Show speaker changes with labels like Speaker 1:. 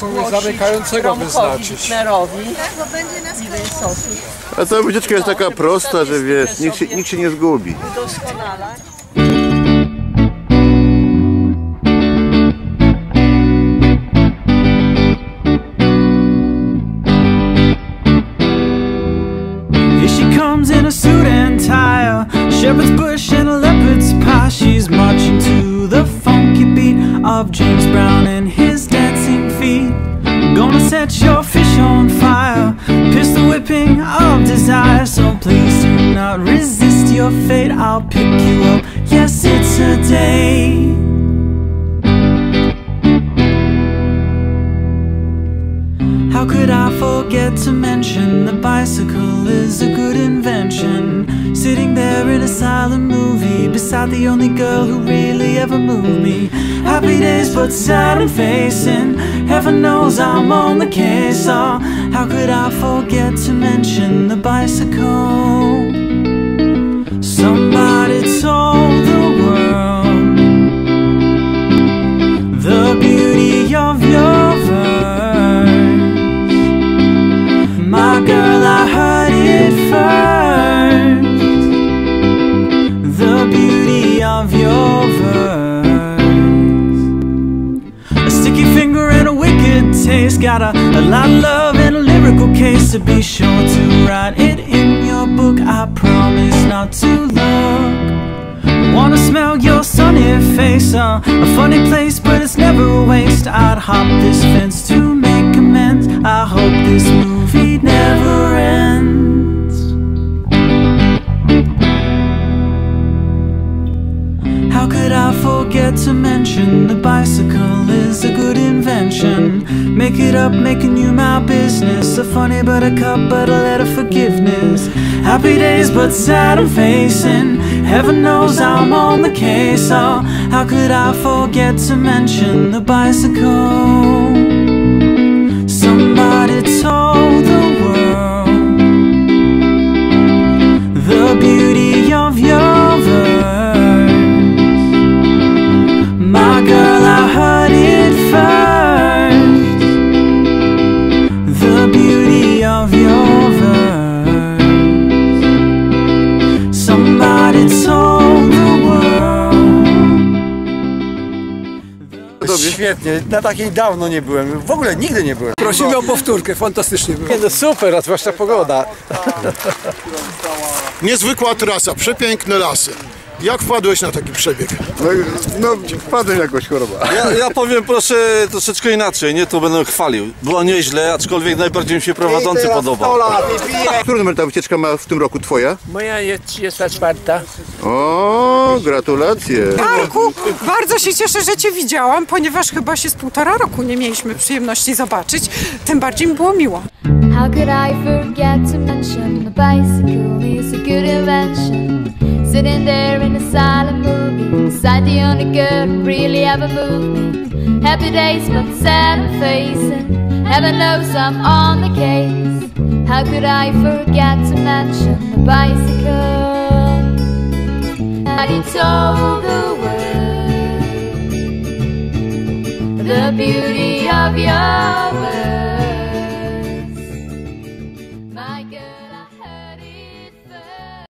Speaker 1: kogoś zamykającego wyznaczyć.
Speaker 2: Hitlerowi
Speaker 3: Bo będzie nas
Speaker 2: i Wysocki
Speaker 4: A ta wycieczka jest taka prosta, że wiesz, nikt się, nikt się nie zgubi.
Speaker 2: doskonale.
Speaker 5: Here she comes in a suit and tie, a shepherd's bush and a leopard's pie. She's marching to the funky beat of James set your fish on fire, pierce the whipping of desire. So please do not resist your fate. I'll pick you up. Yes, it's a day. Forget to mention the bicycle is a good invention? Sitting there in a silent movie beside the only girl who really ever moved me. Happy days, but sad and facing. Heaven knows I'm on the case. Oh, how could I forget to mention the bicycle? Somebody of your verse. A sticky finger and a wicked taste. Got a, a lot of love and a lyrical case to be sure to write it in your book. I promise not to look. Wanna smell your sunny face, uh, a funny place, but it's never a waste. I'd hop this fence to I forget to mention the bicycle is a good invention? Make it up, making you my business. A funny buttercup, but a letter forgiveness. Happy days, but sad I'm facing. Heaven knows I'm on the case. Oh, how could I forget to mention the bicycle?
Speaker 1: Świetnie, na takiej dawno nie byłem. W ogóle nigdy nie byłem. Prosimy o powtórkę, fantastycznie było. Nie, no super, a zwłaszcza pogoda.
Speaker 6: Niezwykła trasa, przepiękne lasy. Jak wpadłeś na taki przebieg?
Speaker 4: No, no wpadłem jakoś choroba.
Speaker 7: Ja, ja powiem proszę troszeczkę inaczej, nie to będę chwalił. Było nieźle, aczkolwiek najbardziej mi się prowadzący podobał.
Speaker 4: Który numer ta wycieczka ma w tym roku twoja?
Speaker 8: Moja jest 34.
Speaker 4: O, gratulacje.
Speaker 9: Marku, bardzo się cieszę, że Cię widziałam, ponieważ chyba się z półtora roku nie mieliśmy przyjemności zobaczyć. Tym bardziej mi było miło.
Speaker 3: How could I forget to mention the bicycle is a good invention? Sitting there in a silent movie beside the only girl who really ever moved me. Happy days, but sad I'm facing. Heaven knows I'm on the case. How could I forget to mention the bicycle? And he told the world the beauty